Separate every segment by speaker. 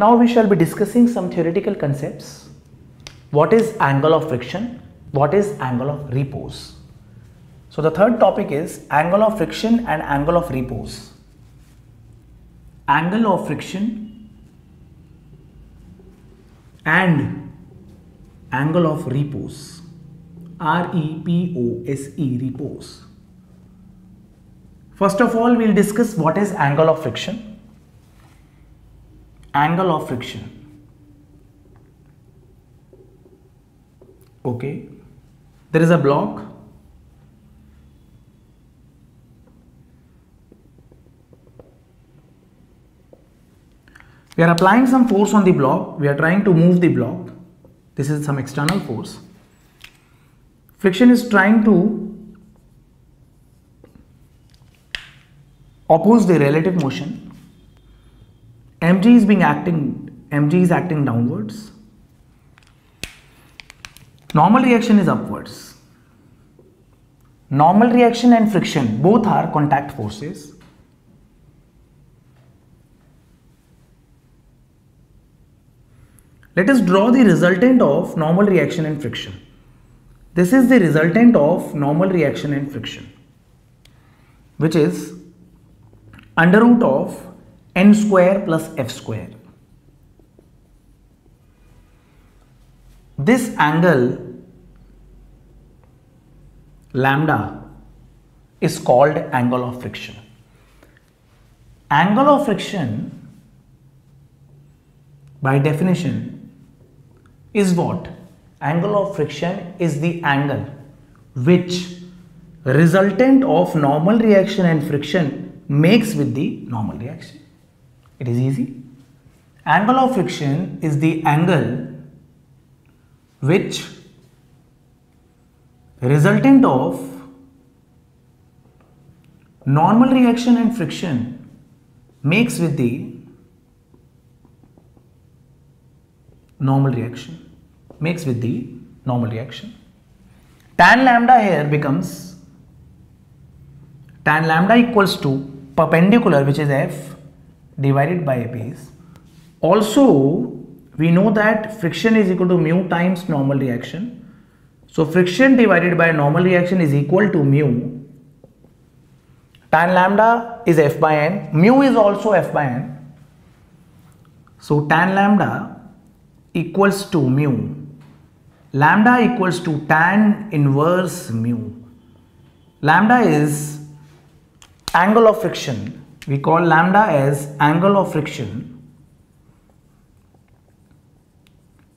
Speaker 1: Now we shall be discussing some theoretical concepts. What is angle of friction? What is angle of repose? So the third topic is angle of friction and angle of repose. Angle of friction and angle of repose. R E P O S E repose. First of all, we'll discuss what is angle of friction. Angle of friction. Okay, there is a block. We are applying some force on the block. We are trying to move the block. This is some external force. Friction is trying to oppose the relative motion. Mg is being acting, mg is acting downwards. Normal reaction is upwards. Normal reaction and friction both are contact forces. Let us draw the resultant of normal reaction and friction. This is the resultant of normal reaction and friction which is under root of n square plus f square. This angle lambda is called angle of friction. Angle of friction by definition is what? Angle of friction is the angle which resultant of normal reaction and friction makes with the normal reaction. It is easy. Angle of friction is the angle which resultant of normal reaction and friction makes with the normal reaction makes with the normal reaction tan lambda here becomes tan lambda equals to perpendicular which is f divided by a base also we know that friction is equal to mu times normal reaction. So friction divided by normal reaction is equal to mu tan lambda is f by n. Mu is also f by n. So tan lambda equals to mu. Lambda equals to tan inverse mu. Lambda is angle of friction we call lambda as angle of friction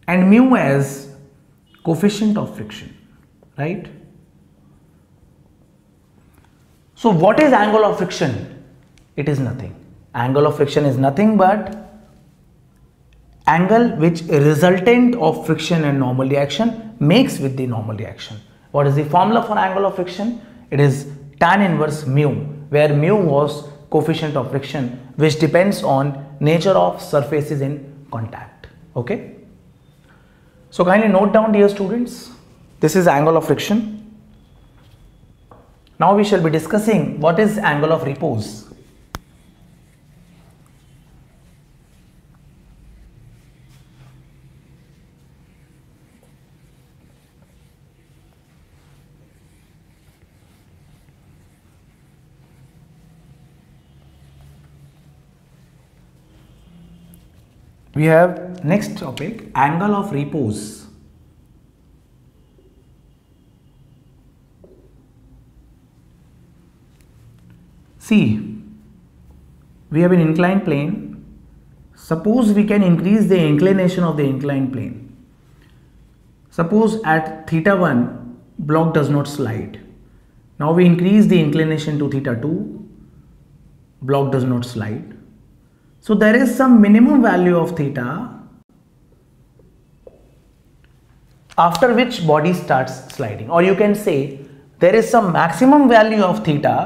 Speaker 1: and mu as coefficient of friction right so what is angle of friction it is nothing angle of friction is nothing but angle which resultant of friction and normal reaction makes with the normal reaction. What is the formula for angle of friction? It is tan inverse mu where mu was coefficient of friction which depends on nature of surfaces in contact. Okay. So kindly note down dear students, this is angle of friction. Now we shall be discussing what is angle of repose. We have next topic angle of repose. See we have an inclined plane. Suppose we can increase the inclination of the inclined plane. Suppose at theta 1 block does not slide. Now we increase the inclination to theta 2 block does not slide so there is some minimum value of theta after which body starts sliding or you can say there is some maximum value of theta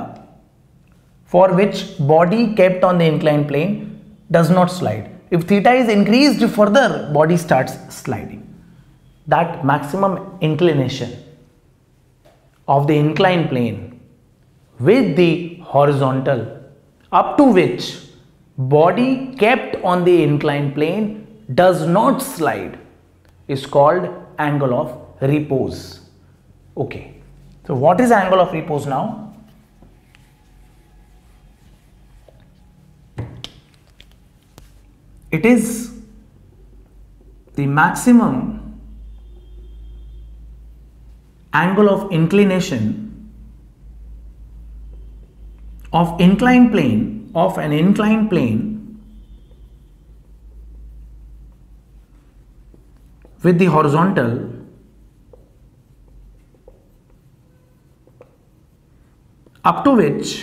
Speaker 1: for which body kept on the inclined plane does not slide. If theta is increased further, body starts sliding. That maximum inclination of the inclined plane with the horizontal up to which body kept on the inclined plane does not slide is called angle of repose. Okay. So what is angle of repose now? It is the maximum angle of inclination of inclined plane of an inclined plane with the horizontal up to which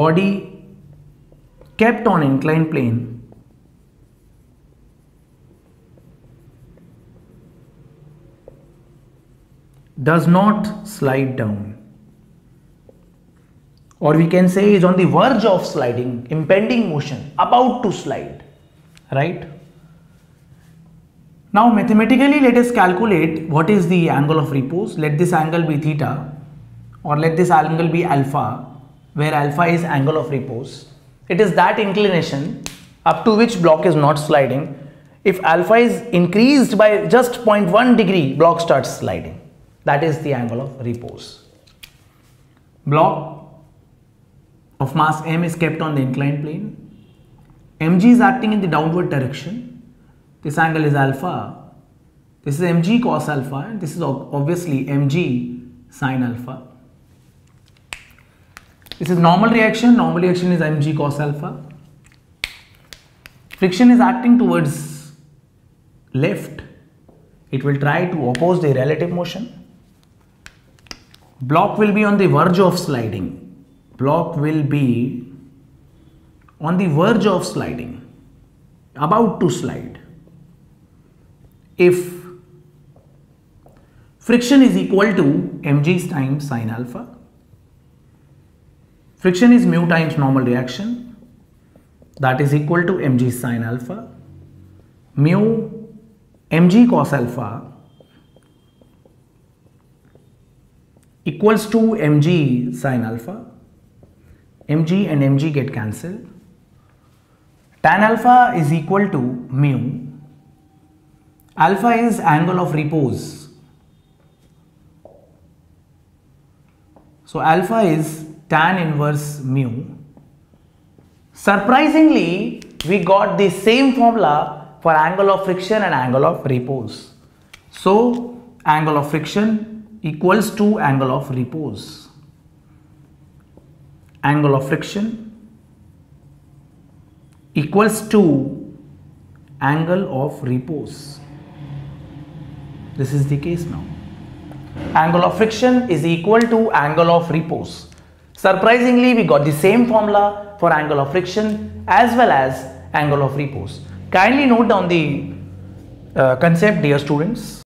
Speaker 1: body kept on inclined plane does not slide down or we can say is on the verge of sliding impending motion about to slide right? Now mathematically let us calculate what is the angle of repose. Let this angle be theta or let this angle be alpha where alpha is angle of repose. It is that inclination up to which block is not sliding. If alpha is increased by just 0.1 degree block starts sliding. That is the angle of repose. Block of mass m is kept on the inclined plane. mg is acting in the downward direction. This angle is alpha. This is mg cos alpha and this is obviously mg sin alpha. This is normal reaction. Normal reaction is mg cos alpha. Friction is acting towards left. It will try to oppose the relative motion block will be on the verge of sliding block will be on the verge of sliding about to slide if friction is equal to mg times sine alpha friction is mu times normal reaction that is equal to mg sine alpha mu mg cos alpha equals to mg sine alpha. Mg and mg get cancelled. Tan alpha is equal to mu. Alpha is angle of repose. So alpha is tan inverse mu. Surprisingly, we got the same formula for angle of friction and angle of repose. So angle of friction equals to angle of repose. Angle of friction equals to angle of repose. This is the case now. Angle of friction is equal to angle of repose. Surprisingly, we got the same formula for angle of friction as well as angle of repose. Kindly note down the uh, concept dear students.